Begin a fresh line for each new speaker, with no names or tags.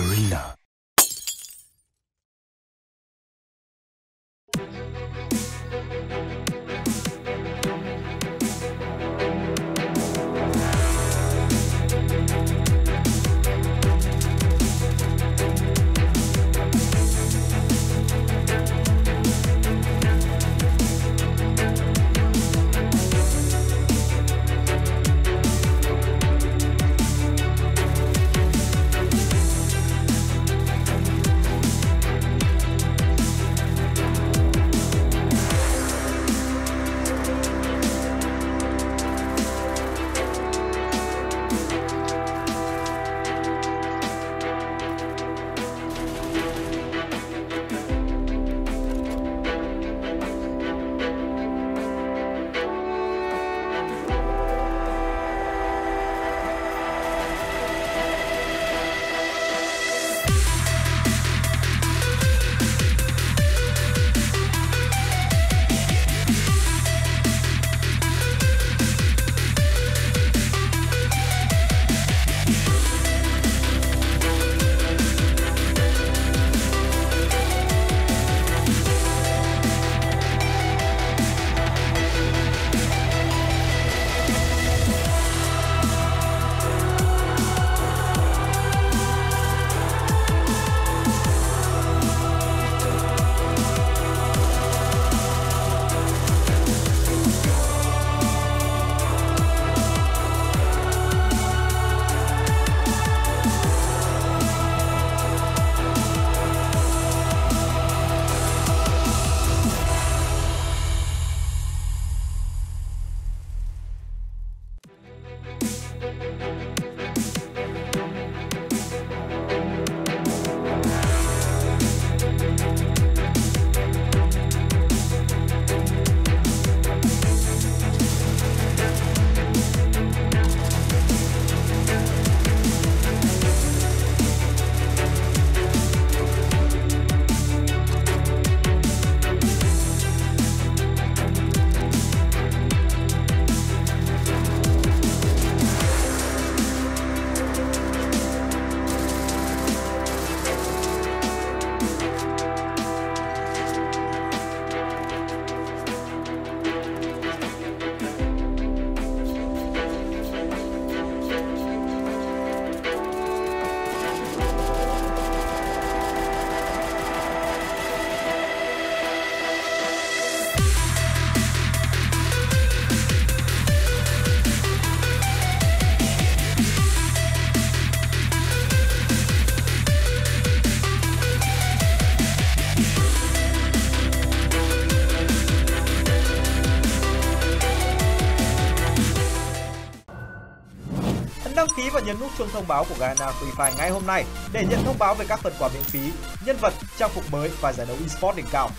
Garena.
Đăng ký và nhấn nút chuông thông báo của Ghana Free Fire ngay hôm nay để nhận thông báo về các phần quà miễn phí, nhân vật, trang phục mới và giải đấu eSports đỉnh cao.